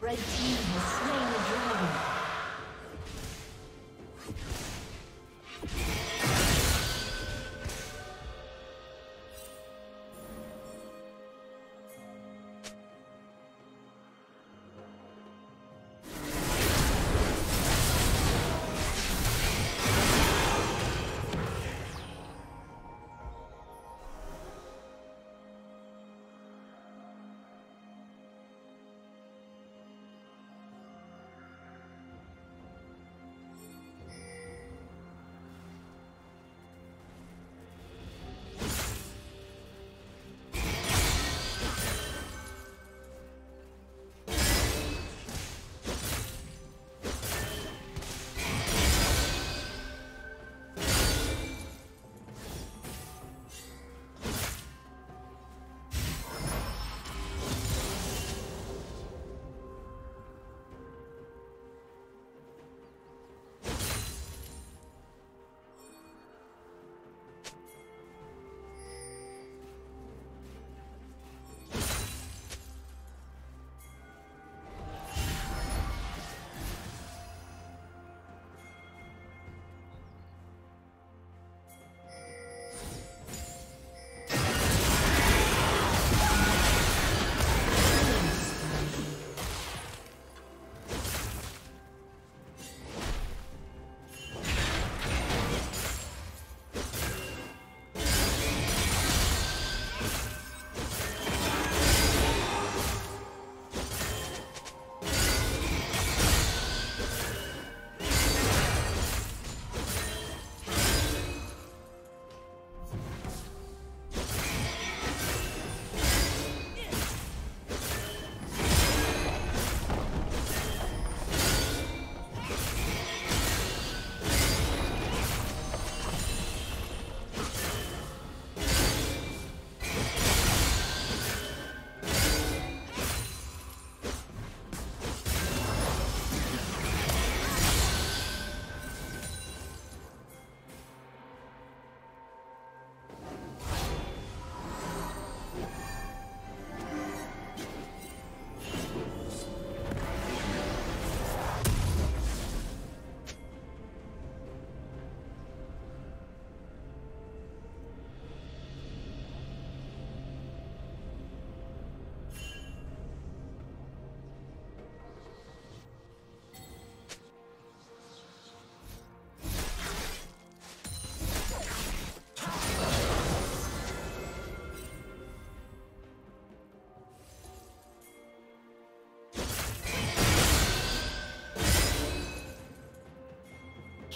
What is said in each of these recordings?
Red team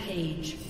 Rampage.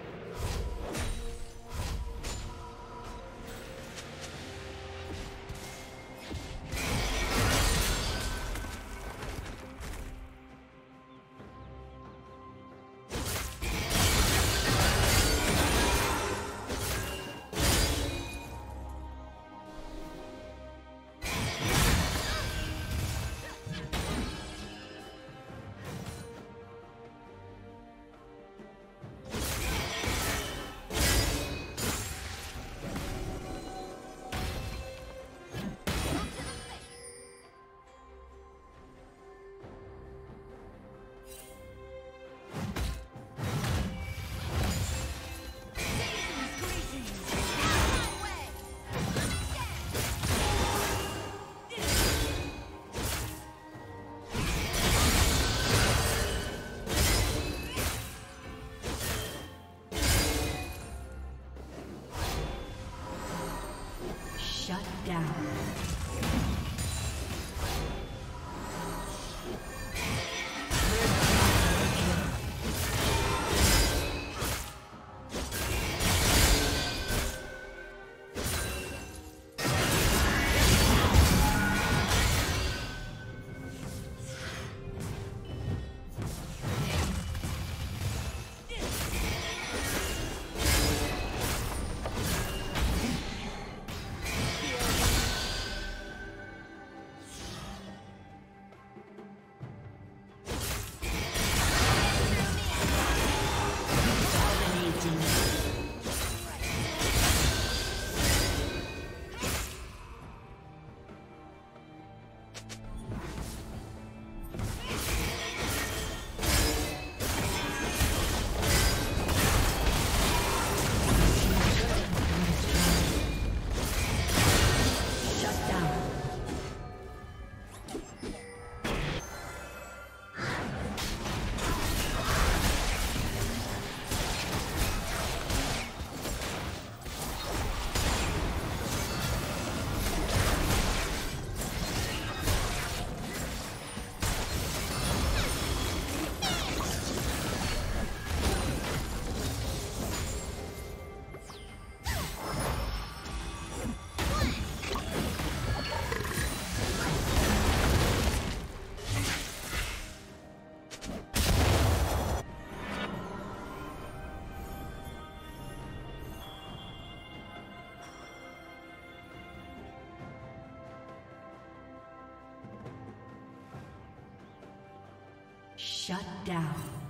Shut down.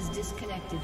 Has disconnected.